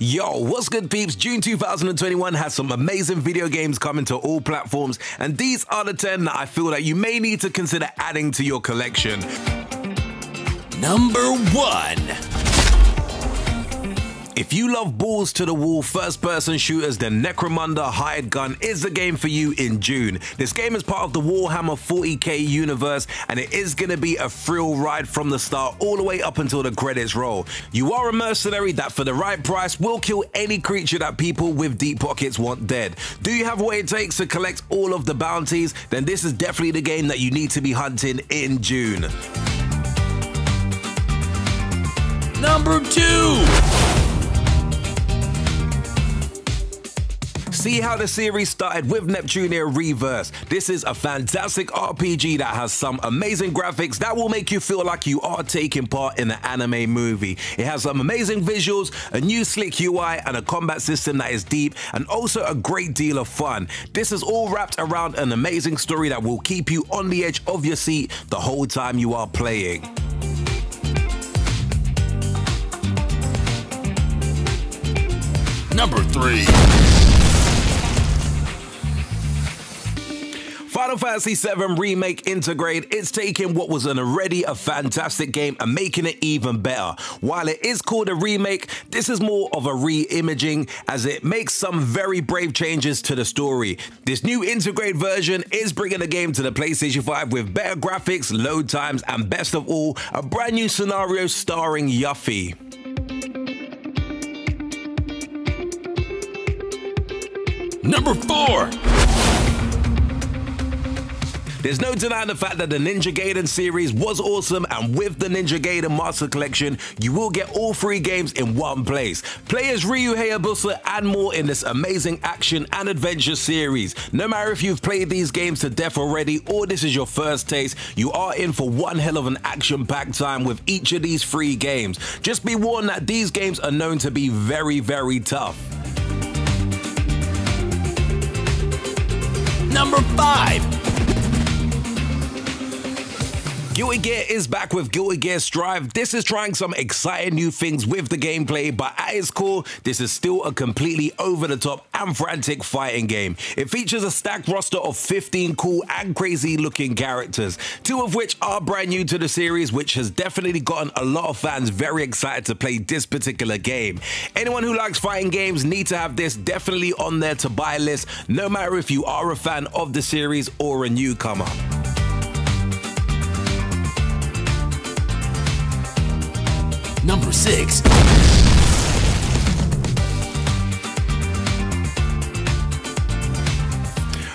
Yo, what's good, peeps? June 2021 has some amazing video games coming to all platforms, and these are the 10 that I feel that you may need to consider adding to your collection. Number 1 if you love balls to the wall first person shooters, then Necromunda Hired Gun is the game for you in June. This game is part of the Warhammer 40k universe and it is going to be a thrill ride from the start all the way up until the credits roll. You are a mercenary that for the right price will kill any creature that people with deep pockets want dead. Do you have what it takes to collect all of the bounties? Then this is definitely the game that you need to be hunting in June. Number 2 See how the series started with Neptunia Reverse. This is a fantastic RPG that has some amazing graphics that will make you feel like you are taking part in an anime movie. It has some amazing visuals, a new slick UI, and a combat system that is deep, and also a great deal of fun. This is all wrapped around an amazing story that will keep you on the edge of your seat the whole time you are playing. Number 3 Final Fantasy VII Remake Intergrade is taking what was an already a fantastic game and making it even better. While it is called a remake, this is more of a re-imaging as it makes some very brave changes to the story. This new Intergrade version is bringing the game to the PlayStation 5 with better graphics, load times, and best of all, a brand new scenario starring Yuffie. Number 4 there's no denying the fact that the Ninja Gaiden series was awesome, and with the Ninja Gaiden Master Collection, you will get all three games in one place. Play as Ryu Hayabusa and more in this amazing action and adventure series. No matter if you've played these games to death already or this is your first taste, you are in for one hell of an action-packed time with each of these three games. Just be warned that these games are known to be very, very tough. Number 5 Guilty Gear is back with Guilty Gear Strive. This is trying some exciting new things with the gameplay, but at its core, this is still a completely over the top and frantic fighting game. It features a stacked roster of 15 cool and crazy looking characters, two of which are brand new to the series, which has definitely gotten a lot of fans very excited to play this particular game. Anyone who likes fighting games need to have this definitely on their to buy list, no matter if you are a fan of the series or a newcomer. Number 6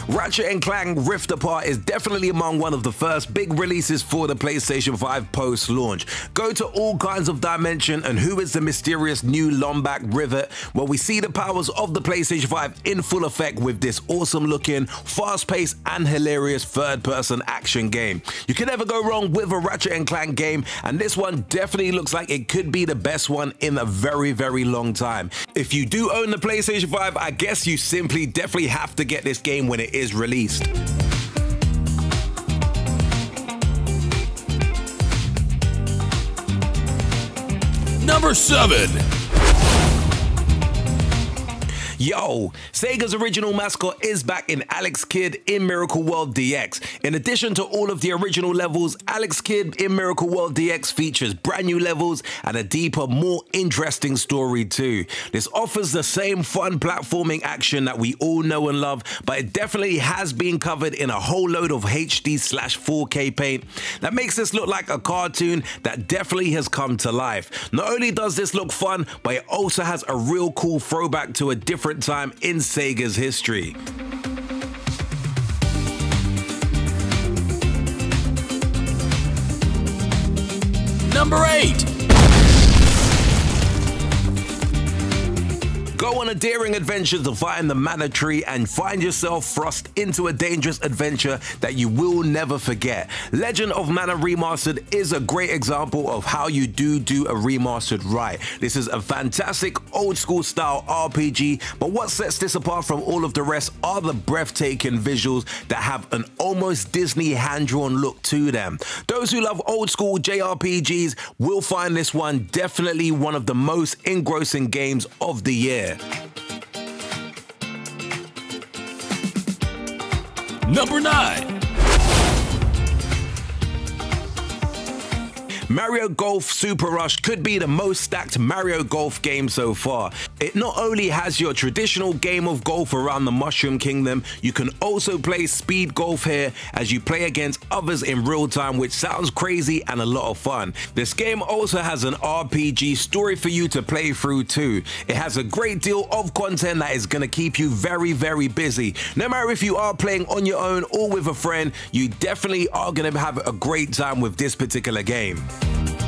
Ratchet & Clank Rift Apart is definitely among one of the first big releases for the PlayStation 5 post-launch. Go to all kinds of dimension and who is the mysterious new Lombax Rivet? Well, we see the powers of the PlayStation 5 in full effect with this awesome looking, fast-paced and hilarious third-person action game. You can never go wrong with a Ratchet & Clank game and this one definitely looks like it could be the best one in a very, very long time. If you do own the PlayStation 5, I guess you simply definitely have to get this game when it is released. Number 7 Yo, Sega's original mascot is back in Alex Kidd in Miracle World DX. In addition to all of the original levels, Alex Kidd in Miracle World DX features brand new levels and a deeper, more interesting story too. This offers the same fun platforming action that we all know and love, but it definitely has been covered in a whole load of HD slash 4K paint that makes this look like a cartoon that definitely has come to life. Not only does this look fun, but it also has a real cool throwback to a different time in Sega's history. Number 8 Go on a daring adventure to find the mana tree and find yourself thrust into a dangerous adventure that you will never forget. Legend of Mana Remastered is a great example of how you do do a remastered right. This is a fantastic old school style RPG, but what sets this apart from all of the rest are the breathtaking visuals that have an almost Disney hand-drawn look to them. Those who love old school JRPGs will find this one definitely one of the most engrossing games of the year. Number 9. Mario Golf Super Rush could be the most stacked Mario Golf game so far. It not only has your traditional game of golf around the Mushroom Kingdom, you can also play speed golf here as you play against others in real time, which sounds crazy and a lot of fun. This game also has an RPG story for you to play through too. It has a great deal of content that is going to keep you very, very busy. No matter if you are playing on your own or with a friend, you definitely are going to have a great time with this particular game. Bye.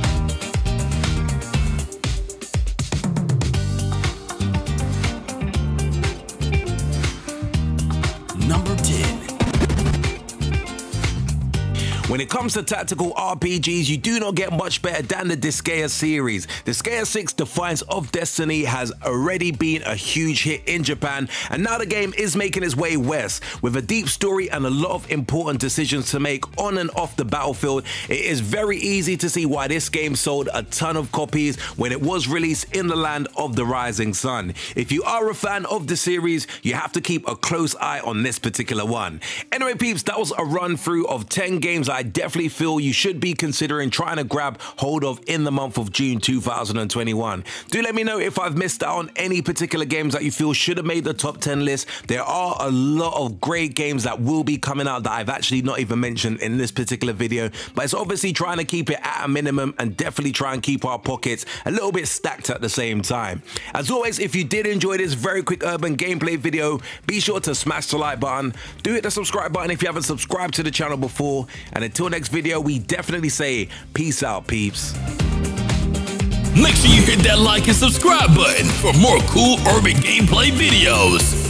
When it comes to tactical RPGs, you do not get much better than the Disgaea series. Disgaea 6 Defiance of Destiny has already been a huge hit in Japan, and now the game is making its way west. With a deep story and a lot of important decisions to make on and off the battlefield, it is very easy to see why this game sold a ton of copies when it was released in the land of the rising sun. If you are a fan of the series, you have to keep a close eye on this particular one. Anyway, peeps, that was a run through of 10 games I I definitely feel you should be considering trying to grab hold of in the month of June 2021. Do let me know if I've missed out on any particular games that you feel should have made the top 10 list. There are a lot of great games that will be coming out that I've actually not even mentioned in this particular video, but it's obviously trying to keep it at a minimum and definitely try and keep our pockets a little bit stacked at the same time. As always, if you did enjoy this very quick urban gameplay video, be sure to smash the like button, do hit the subscribe button if you haven't subscribed to the channel before, and until next video, we definitely say peace out, peeps. Make sure you hit that like and subscribe button for more cool urban gameplay videos.